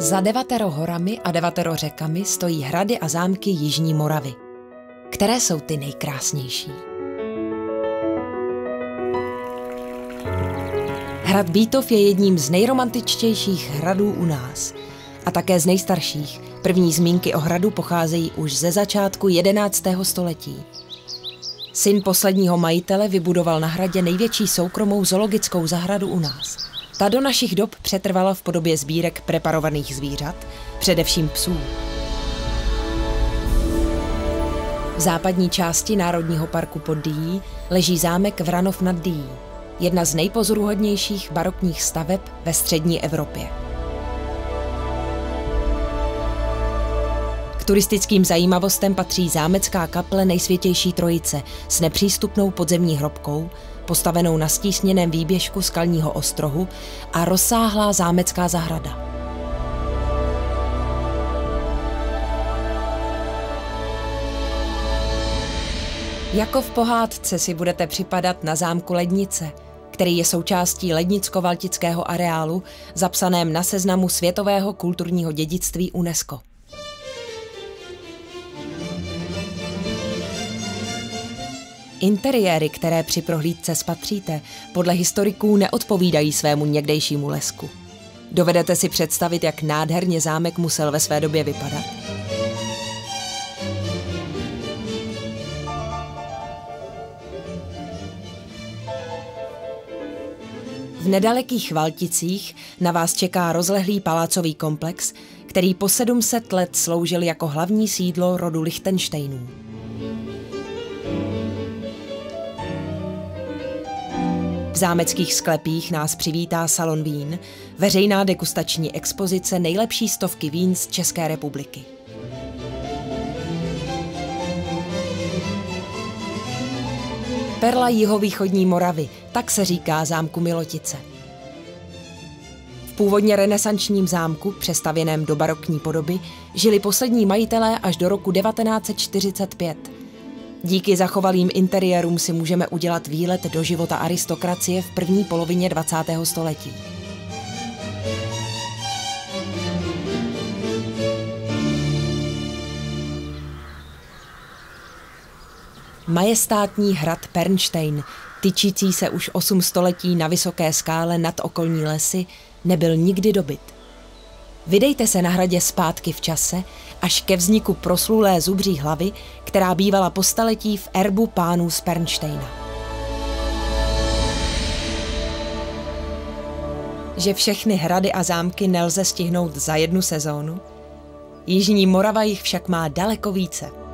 Za devatero horami a devatero řekami stojí hrady a zámky Jižní Moravy. Které jsou ty nejkrásnější? Hrad Bítov je jedním z nejromantičtějších hradů u nás a také z nejstarších. První zmínky o hradu pocházejí už ze začátku 11. století. Syn posledního majitele vybudoval na hradě největší soukromou zoologickou zahradu u nás. Ta do našich dob přetrvala v podobě sbírek preparovaných zvířat, především psů. V západní části Národního parku pod Dýí leží zámek Vranov nad Dýí, jedna z nejpozoruhodnějších barokních staveb ve střední Evropě. K turistickým zajímavostem patří zámecká kaple Nejsvětější trojice s nepřístupnou podzemní hrobkou, postavenou na stísněném výběžku skalního ostrohu a rozsáhlá zámecká zahrada. Jako v pohádce si budete připadat na zámku Lednice, který je součástí lednicko-valtického areálu, zapsaném na seznamu světového kulturního dědictví UNESCO. Interiéry, které při prohlídce spatříte, podle historiků neodpovídají svému někdejšímu lesku. Dovedete si představit, jak nádherně zámek musel ve své době vypadat? V nedalekých Valticích na vás čeká rozlehlý palácový komplex, který po 700 let sloužil jako hlavní sídlo rodu Lichtensteinů. Zámeckých sklepích nás přivítá salon vín, veřejná degustační expozice nejlepší stovky vín z České republiky. Perla jihovýchodní Moravy, tak se říká zámku Milotice. V původně renesančním zámku, přestavěném do barokní podoby, žili poslední majitelé až do roku 1945 – Díky zachovalým interiérům si můžeme udělat výlet do života aristokracie v první polovině 20. století. Majestátní hrad Pernstein, tyčící se už osm století na vysoké skále nad okolní lesy, nebyl nikdy dobyt. Vydejte se na hradě zpátky v čase až ke vzniku proslulé zubří hlavy, která bývala po staletí v erbu pánů z Pernštejna. Že všechny hrady a zámky nelze stihnout za jednu sezónu? Jižní Morava jich však má daleko více.